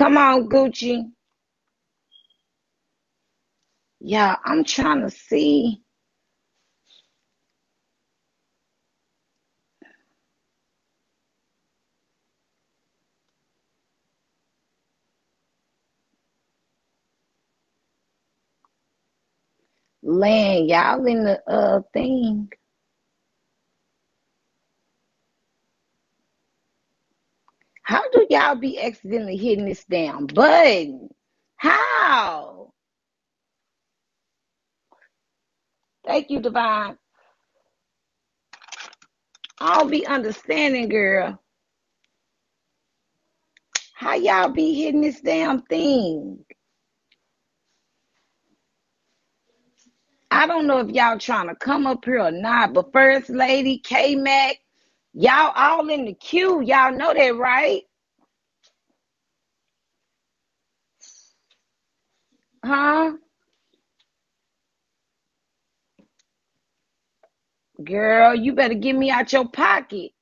Come on, Gucci. Yeah, I'm trying to see. Land, y'all in the uh thing. How do y'all be accidentally hitting this damn button? How? Thank you, Divine. I don't be understanding, girl. How y'all be hitting this damn thing? I don't know if y'all trying to come up here or not, but First Lady, K Mac, y'all all in the queue. Y'all know that, right? Huh? Girl, you better get me out your pocket.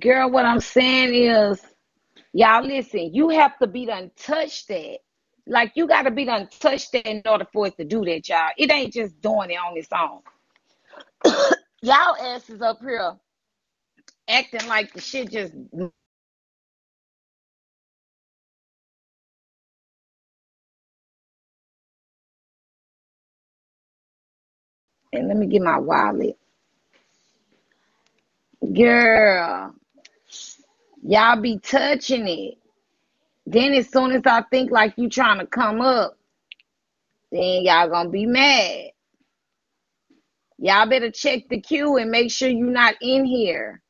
Girl, what I'm saying is, y'all listen, you have to be done touched that. Like you gotta be done touched that in order for it to do that, y'all. It ain't just doing it on its own. y'all asses up here acting like the shit just and let me get my wallet. Girl, y'all be touching it. Then as soon as I think like you trying to come up, then y'all gonna be mad. Y'all better check the queue and make sure you're not in here.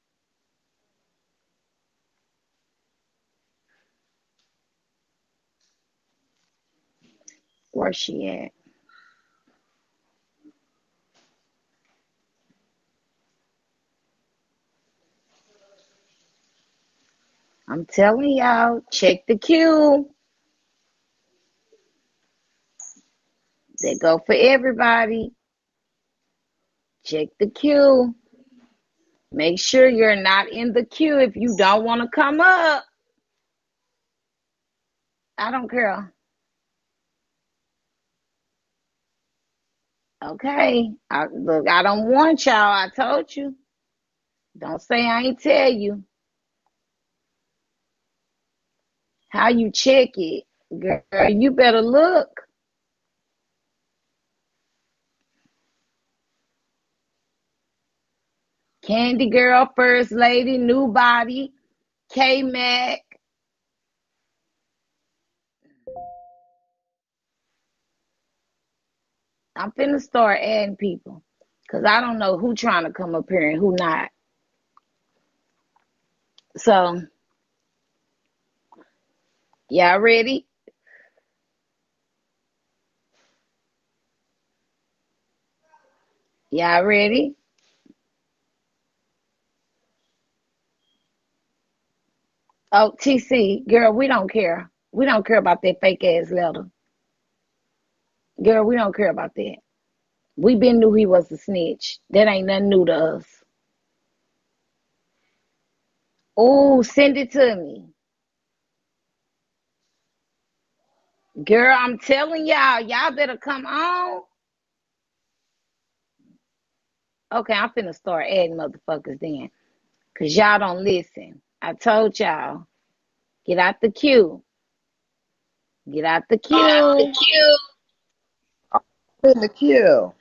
Where's she at? I'm telling y'all, check the queue. They go for everybody. Check the queue. Make sure you're not in the queue if you don't want to come up. I don't care. Okay. I, look, I don't want y'all. I told you. Don't say I ain't tell you. How you check it, girl? You better look. Candy Girl, First Lady, New Body, K Mac. I'm finna start adding people. Cause I don't know who trying to come up here and who not. So y'all ready? Y'all ready? Oh, TC, girl, we don't care. We don't care about that fake ass letter. Girl, we don't care about that. We been knew he was a snitch. That ain't nothing new to us. Oh, send it to me. Girl, I'm telling y'all, y'all better come on. Okay, I'm finna start adding motherfuckers then. Cause y'all don't listen. I told y'all. Get out the queue. Get out the queue. in the queue.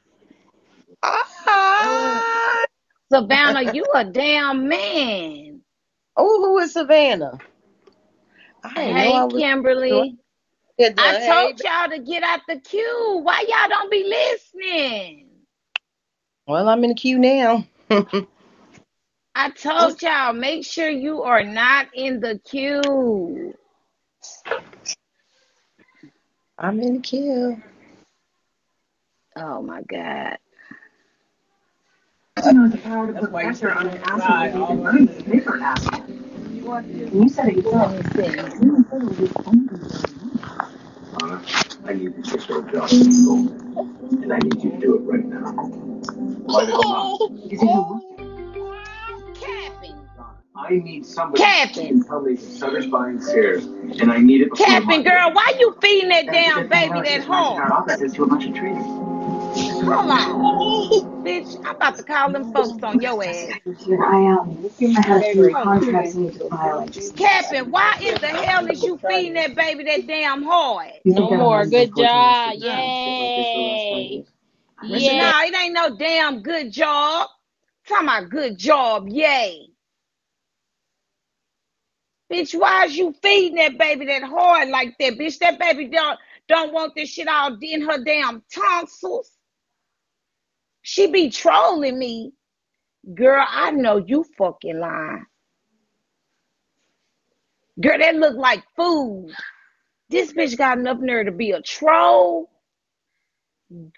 Ah, Savannah, you a damn man. Oh, who is Savannah? I didn't know I Hey, was. Kimberly. Good I done. Hey, told y'all to get out the queue. Why y'all don't be listening? well, I'm in the queue now. I told y'all, make sure you are not in the queue. I'm in the queue. Oh my God. You know the power to put pressure on an asset with even money is paper asset. You said it yourself. Let me see. Even said it was just Anna, I need to fix our job in Goldman, and I need you to do it right now. Light it on up. Because if you Capping. I need somebody Capping. to tell me the Sutter's buying shares, and I need it before Capping, girl, why you feeding that damn the good thing baby about that just renting our hard? offices to a bunch of traders. Hold on. Bitch, I'm about to call them folks on your ass. Keep your eye out. I have three contracts I need to file. I just- Capping, why in the hell is you feeding that baby that damn hard? No more. Good job. fortunate to sit like this for the last five Yay. years? Yeah. No, it ain't no damn good job. Talking about good job, yay. Bitch, why is you feeding that baby that hard like that? Bitch, that baby don't don't want this shit all in her damn tonsils. She be trolling me. Girl, I know you fucking lying. Girl, that look like food. This bitch got enough nerve to be a troll.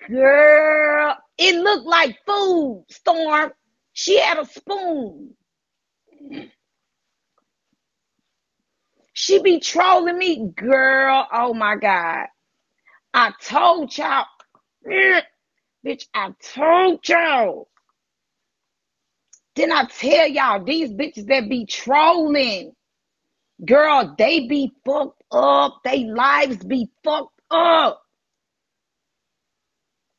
Girl, it looked like food, Storm. She had a spoon. She be trolling me, girl. Oh my God. I told y'all. Bitch, I told y'all. Then I tell y'all, these bitches that be trolling, girl, they be fucked up. They lives be fucked up.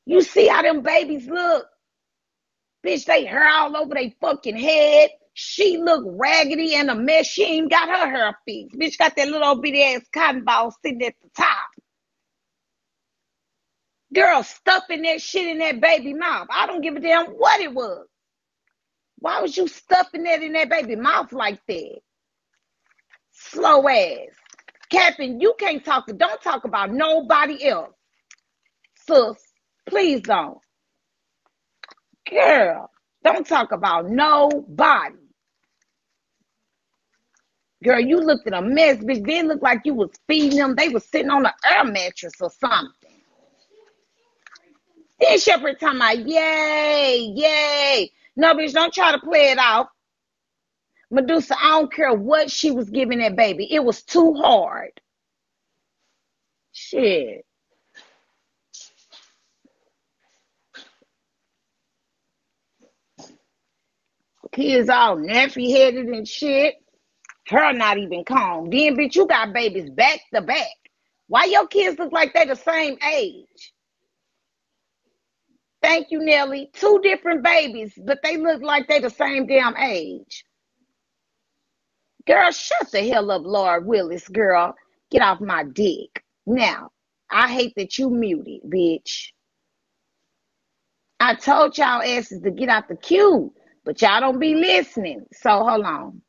You see how them babies look? Bitch, they hair all over they fucking head. She look raggedy and a mess. She ain't got her hair fixed. Bitch got that little bitty ass cotton ball sitting at the top. Girl, stuffing that shit in that baby mouth. I don't give a damn what it was. Why was you stuffing that in that baby mouth like that? Slow ass. Captain, you can't talk. To don't talk about nobody else. Sis, please don't. Girl, don't talk about nobody. Girl, you looked at a mess, bitch. Then looked like you was feeding them. They was sitting on an air mattress or something. Then Shepherd talking about, yay, yay. No, bitch, don't try to play it off. Medusa, I don't care what she was giving that baby. It was too hard. Shit. Kids all nappy headed and shit. Her not even calm. Then, bitch, you got babies back to back. Why your kids look like they the same age? Thank you, Nelly. Two different babies, but they look like they the same damn age. Girl, shut the hell up, Lord Willis, girl. Get off my dick. Now, I hate that you muted, bitch. I told y'all asses to get out the queue, but y'all don't be listening. So hold on.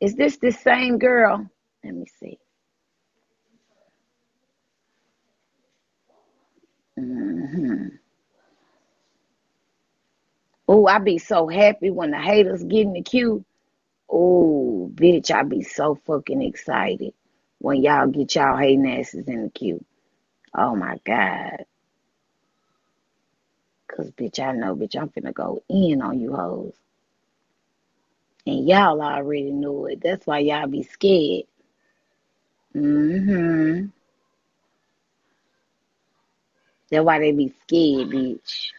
Is this the same girl? Let me see. hmm Oh, I be so happy when the haters get in the queue. Oh, bitch, I be so fucking excited when y'all get y'all hating asses in the queue. Oh my God. Cause bitch, I know, bitch, I'm finna go in on you hoes. And y'all already know it. That's why y'all be scared. Mm-hmm. That's why they be scared, bitch.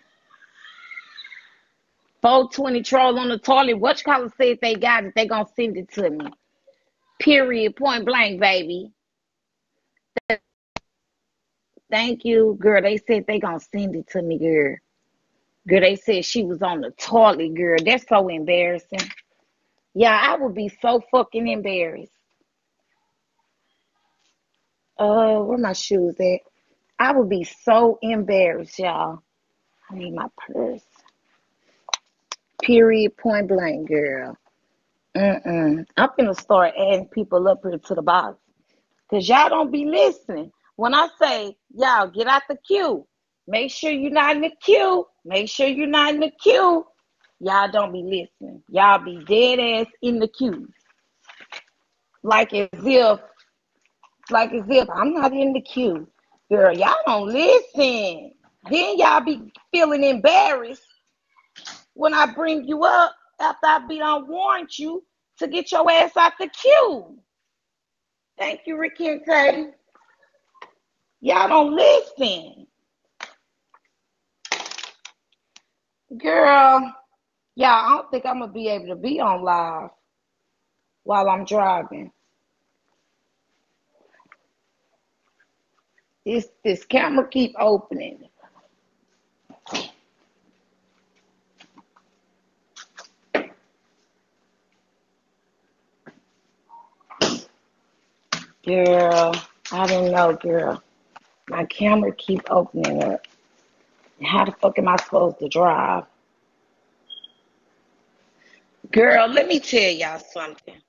420 troll on the toilet. What you said they got it, they gonna send it to me. Period. Point blank, baby. Thank you, girl. They said they gonna send it to me, girl. Girl, they said she was on the toilet, girl. That's so embarrassing. Yeah, I would be so fucking embarrassed. Uh, where my shoes at? I would be so embarrassed, y'all. I need my purse. Period. Point blank, girl. Mm-mm. I'm gonna start adding people up here to the box. Cause y'all don't be listening. When I say, y'all get out the queue, make sure you're not in the queue. Make sure you're not in the queue. Y'all don't be listening. Y'all be dead ass in the queue. Like as if, like as if I'm not in the queue. Girl, y'all don't listen. Then y'all be feeling embarrassed when I bring you up after I be on warrant you to get your ass out the queue. Thank you, Rikente. Y'all don't listen. Girl, y'all, I don't think I'm gonna be able to be on live. while I'm driving. This this camera keep opening. Girl, I don't know, girl. My camera keep opening up. How the fuck am I supposed to drive? Girl, let me tell y'all something.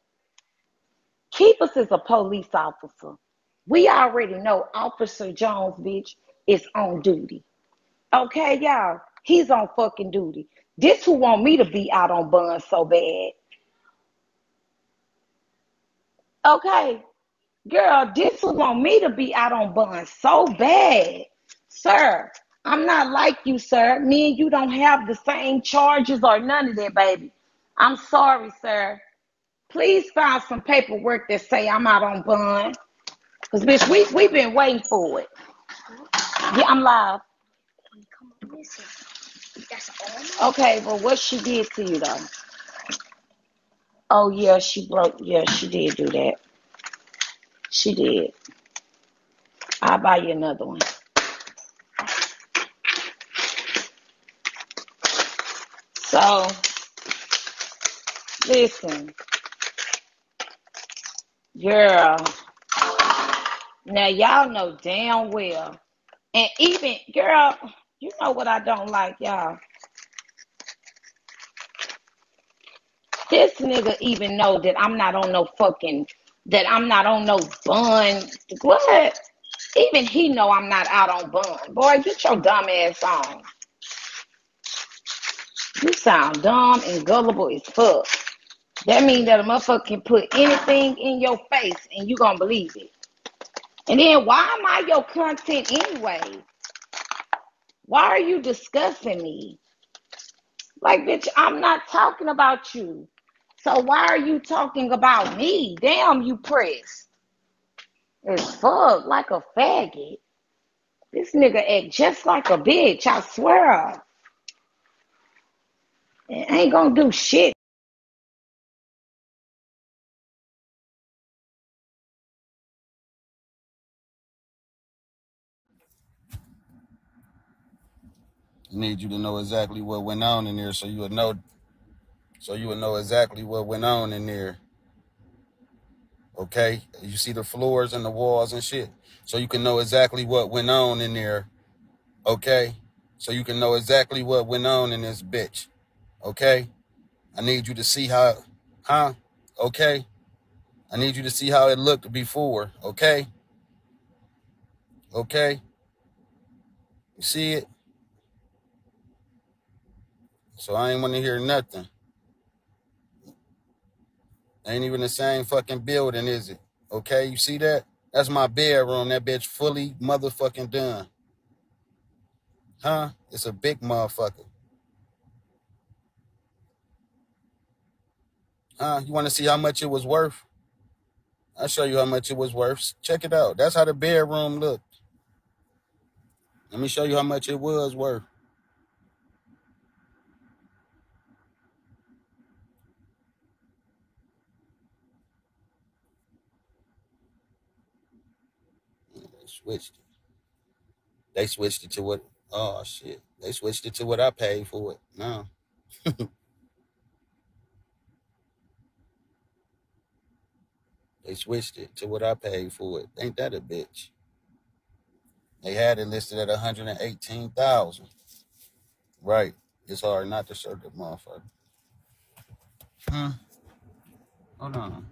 Keepers is a police officer. We already know Officer Jones, bitch, is on duty. Okay, y'all? He's on fucking duty. This who want me to be out on bun so bad. Okay. Girl, this who want me to be out on bun so bad. Sir, I'm not like you, sir. Me and you don't have the same charges or none of that, baby. I'm sorry, sir. Please find some paperwork that say I'm out on bond. Cause bitch, we we been waiting for it. Yeah, I'm live. Okay, well what she did to you though? Oh yeah, she broke yeah, she did do that. She did. I'll buy you another one. So listen, girl. Now y'all know damn well. And even girl, you know what I don't like, y'all. This nigga even know that I'm not on no fucking that I'm not on no bun. What? Even he know I'm not out on bun. Boy, get your dumb ass on. You sound dumb and gullible as fuck. That means that a motherfucker can put anything in your face and you gonna believe it. And then why am I your content anyway? Why are you discussing me? Like, bitch, I'm not talking about you. So why are you talking about me? Damn, you pressed. As fuck, like a faggot. This nigga act just like a bitch, I swear. It ain't gonna do shit. Need you to know exactly what went on in there so you would know so you will know exactly what went on in there. Okay? You see the floors and the walls and shit. So you can know exactly what went on in there. Okay? So you can know exactly what went on in this bitch. Okay? I need you to see how huh? Okay? I need you to see how it looked before. Okay? Okay? You see it? So I ain't want to hear nothing. Ain't even the same fucking building, is it? Okay, you see that? That's my bedroom. That bitch fully motherfucking done. Huh? It's a big motherfucker. Huh? You want to see how much it was worth? I'll show you how much it was worth. Check it out. That's how the bedroom looked. Let me show you how much it was worth. They switched it. They switched it to what? Oh shit. They switched it to what I paid for it. No. They switched it to what I paid for it. Ain't that a bitch? They had it listed at 118,000. Right. It's hard not to show the motherfucker. Hmm. Hold on.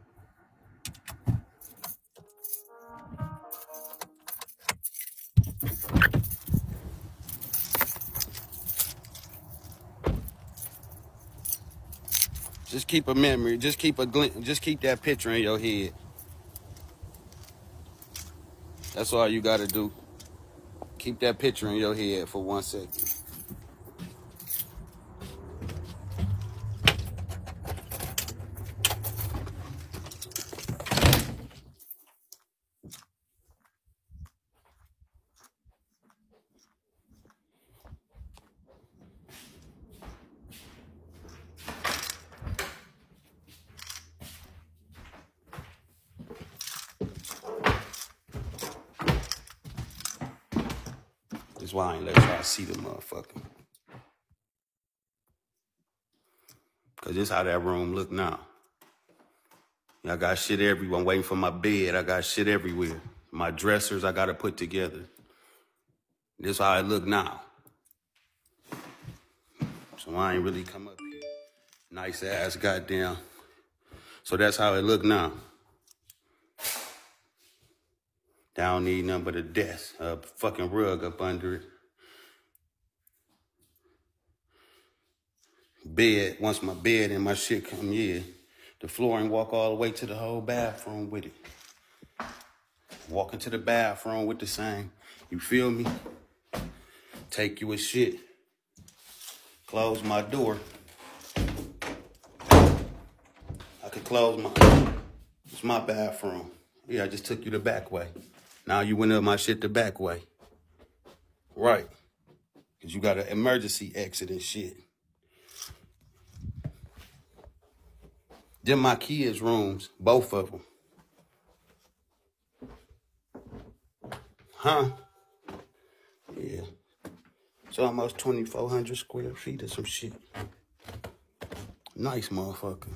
Just keep a memory. Just keep a glint. Just keep that picture in your head. That's all you gotta do. Keep that picture in your head for one second. That's why I ain't let y'all see the motherfucker. Cause this how that room look now. I got shit everywhere. I'm waiting for my bed. I got shit everywhere. My dressers I gotta put together. This how it look now. So I ain't really come up here. Nice ass goddamn. So that's how it look now. Down need nothing but a desk, a fucking rug up under it. Bed, once my bed and my shit come in, the flooring walk all the way to the whole bathroom with it. Walk into the bathroom with the same. You feel me? Take you a shit. Close my door. I could close my, it's my bathroom. Yeah, I just took you the back way. Now you went up my shit the back way. Right. Cause you got an emergency exit and shit. Them my kids' rooms, both of them. Huh? Yeah. It's almost 2,400 square feet or some shit. Nice motherfucker.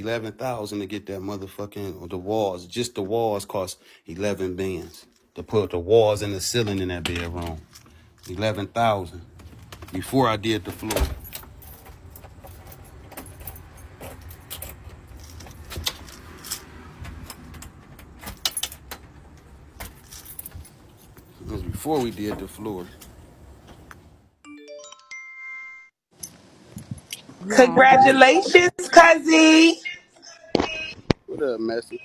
11,000 to get that motherfucking, the walls, just the walls cost 11 bands. To put the walls and the ceiling in that bedroom. 11,000. Before I did the floor. Was before we did the floor. Congratulations, Cuzzy. Up, Messy?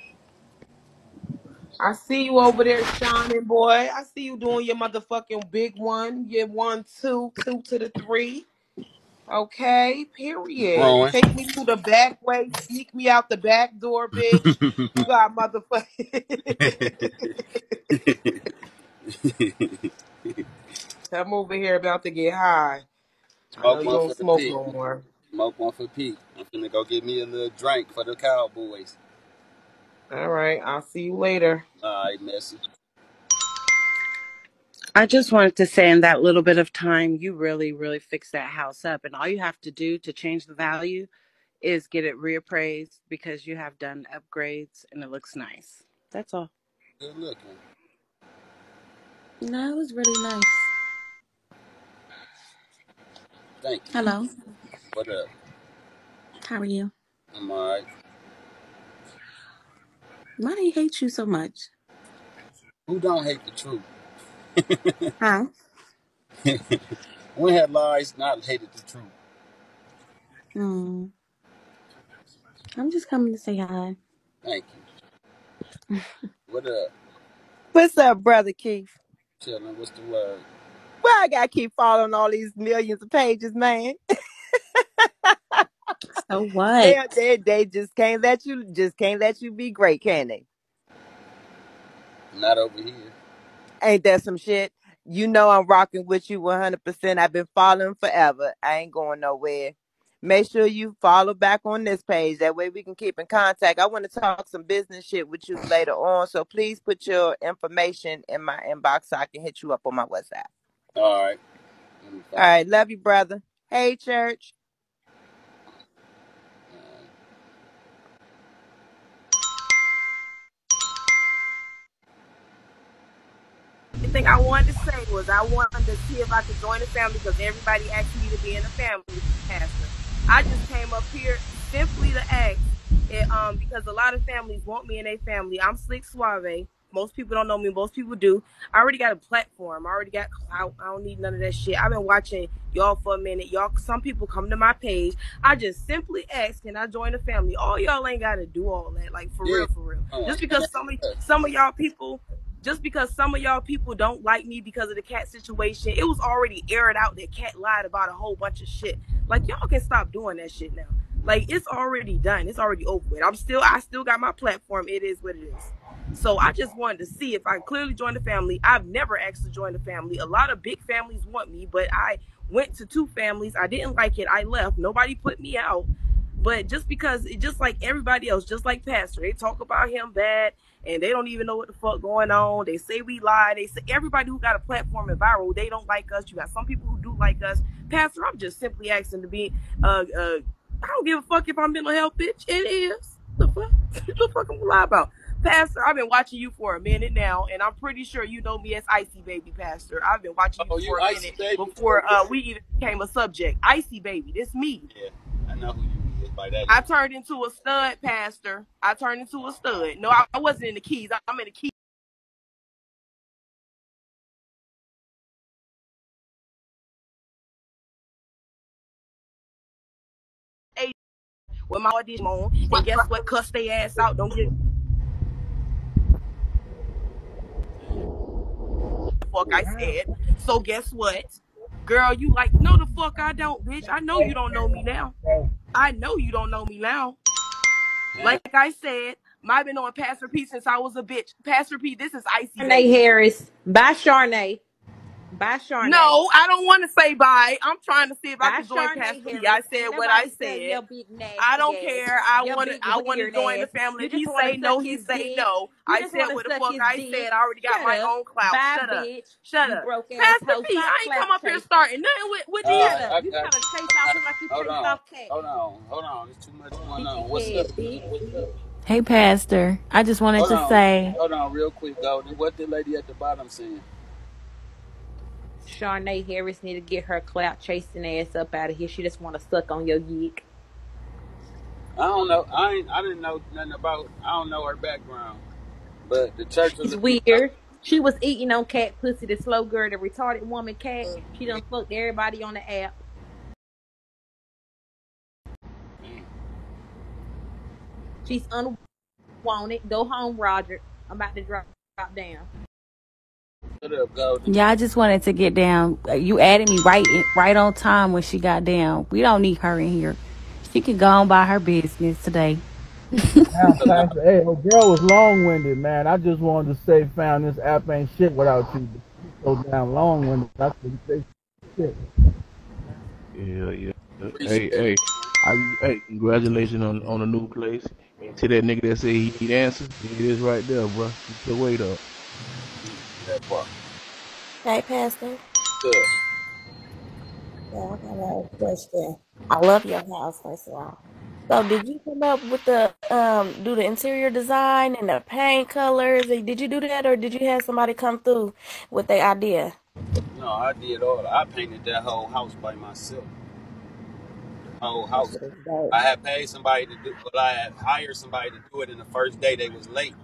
I see you over there shining, boy. I see you doing your motherfucking big one. Your one, two, two to the three. Okay, period. Growing. Take me to the back way. Sneak me out the back door, bitch. You got motherfucking. Come over here about to get high. I know Smoke you one don't for the smoke no more. Smoke one for Pete. I'm finna go get me a little drink for the Cowboys. All right, I'll see you later. All right, Messy. I just wanted to say in that little bit of time, you really, really fixed that house up. And all you have to do to change the value is get it reappraised because you have done upgrades and it looks nice. That's all. Good looking. No, it was really nice. Thank you. Hello, What up? how are you? I'm all right. Why do he hate you so much? Who don't hate the truth? Huh? when had lies not hated the truth? Hmm. I'm just coming to say hi. Thank you. What up? What's up, brother Keith? Chillin'. What's the word? Why I gotta keep following all these millions of pages, man? So They, what? they they just can't let you just can't let you be great, can they? Not over here. Ain't that some shit? You know I'm rocking with you 100%. I've been following forever. I ain't going nowhere. Make sure you follow back on this page. That way we can keep in contact. I want to talk some business shit with you later on. So please put your information in my inbox so I can hit you up on my WhatsApp. All right. Let me All find right. Love you, brother. Hey, church. Thing I wanted to say was I wanted to see if I could join the family because everybody asked me to be in the family, Pastor. I just came up here simply to ask it, um, because a lot of families want me in a family. I'm Slick Suave. Most people don't know me. Most people do. I already got a platform. I already got clout. I don't need none of that shit. I've been watching y'all for a minute. Y'all, some people come to my page. I just simply ask, can I join the family? All y'all ain't got to do all that. Like for Yeah. real, for real. Oh, Just because some of some of y'all people just because some of y'all people don't like me because of the cat situation, it was already aired out that cat lied about a whole bunch of shit. Like y'all can stop doing that shit now. Like it's already done. It's already over with. I'm still I still got my platform. It is what it is. So I just wanted to see if I clearly joined the family. I've never asked to join the family. A lot of big families want me, but I went to two families. I didn't like it. I left. Nobody put me out. But just because, it just like everybody else, just like Pastor, they talk about him bad and they don't even know what the fuck going on. They say we lie. They say everybody who got a platform and viral, they don't like us. You got some people who do like us. Pastor, I'm just simply asking to be. Uh, uh, I don't give a fuck if I'm mental health, bitch. It is the fuck. the fuck I'm gonna lie about. Pastor, I've been watching you for a minute now, and I'm pretty sure you know me as Icy Baby Pastor. I've been watching you Oh, for you a minute baby. before uh, we even became a subject. Icy Baby, this me. Yeah, I know who by that. I turned into a stud, Pastor. I turned into a stud. No, I, I wasn't in the keys. I, I'm in the keys. With my audition on, and guess what? Cuss they ass out. Don't get the fuck I said. So guess what? Girl, you like, no the fuck I don't, bitch. I know you don't know me now. I know you don't know me now. Like I said, I've been on Pastor P since I was a bitch. Pastor P, this is icy. Charnay. Harris. Bye, Charnay. Bye, Charnay. No, I don't want to say bye. I'm trying to see if I can join Charnay Pastor P. Harris. I Ain't said what I studying said. Big nasty I don't ass. care. I Your want to. I want to weird join the family. You If he say no, suck he say dick. no. You I said what the fuck I dick. said. I already got Shut my up. own clout. Bye, Shut up. Shut You up. broke ass Pastor hoe. P, I ain't clout come up here starting nothing with with you. Shut I up. You trying to chase off like you chased off cat. Hold on. Hold on. There's too much going on. What's up? bitch. What's up? Hey, Pastor. I just wanted to say, Hold on, real quick, Golden. What the lady at the bottom saying? Charnay Harris need to get her clout chasing ass up out of here. She just want to suck on your dick. I don't know. I ain't. I didn't know nothing about. I don't know her background. But the church was weird. She was eating on cat pussy, the slow girl, the retarded woman cat. She done fucked everybody on the app. She's unwanted. Go home, Roger. I'm about to drop, drop down. Shut up, Golden. yeah, I just wanted to get down. Uh, you added me right in, right on time when she got down. We don't need her in here. She can go on by her business today. Pastor, hey, her girl was long winded, man. I just wanted to say, found this app ain't shit without you. So damn long winded. That's what you say. Shit. Yeah, yeah. Hey, hey. I, hey, congratulations on on a new place. To that nigga that said he need answers, it is right there, bro. Keep the weight up. That Pastor. Good. Yeah, I got a question. I love your house, first of all. So, did you come up with the um do the interior design and the paint colors? Did you do that, or did you have somebody come through with the idea? No, I did all. I painted that whole house by myself. Whole house. shit is dope. I had paid somebody to do. Well, I had hired somebody to do it, and the first day they was late.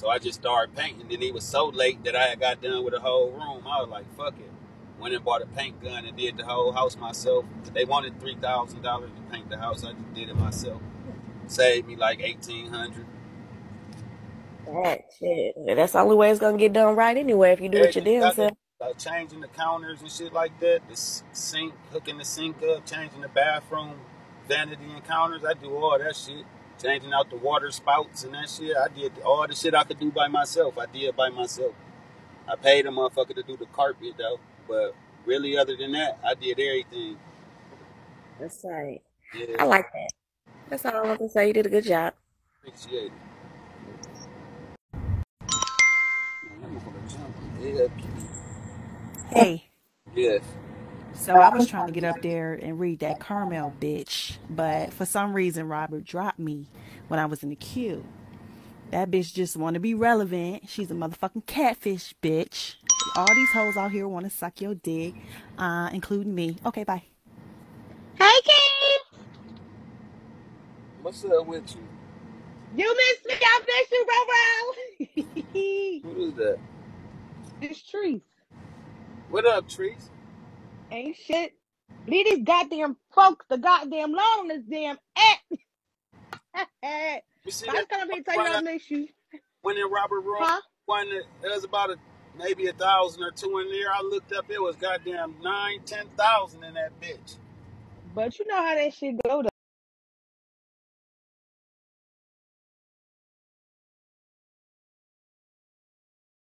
So I just started painting. Then it was so late that I had got done with the whole room. I was like, "Fuck it." Went and bought a paint gun and did the whole house myself. They wanted three thousand dollars to paint the house. I just did it myself. Saved me like eighteen hundred. That shit. That's the only way it's gonna get done right anyway. If you do Yeah, it your you damn self. changing the counters and shit like that. The sink, hooking the sink up, changing the bathroom vanity and counters. I do all that shit. Changing out the water spouts and that shit. I did all the shit I could do by myself. I did by myself. I paid a motherfucker to do the carpet though, but really, other than that, I did everything. That's right. Yeah, I like that. That's all I want to say. You did a good job. appreciate it. Man, that motherfucker jumping. Hey, yes. So I was trying to get up there and read that Carmel bitch, but for some reason Robert dropped me when I was in the queue. That bitch just want to be relevant. She's a motherfucking catfish bitch. All these hoes out here want to suck your dick, uh, including me. Okay, bye. Hey, King. What's up with you? You miss me. I miss you, bro. Who is that? it's Trees. What up, Trees? Ain't shit. Leave these goddamn folks the goddamn loan on this damn app. You see I come up here tell you I miss you. when in Robert room? Huh? One there was about a maybe a thousand or two in there. I looked up, it was goddamn nine, ten thousand in that bitch. But you know how that shit go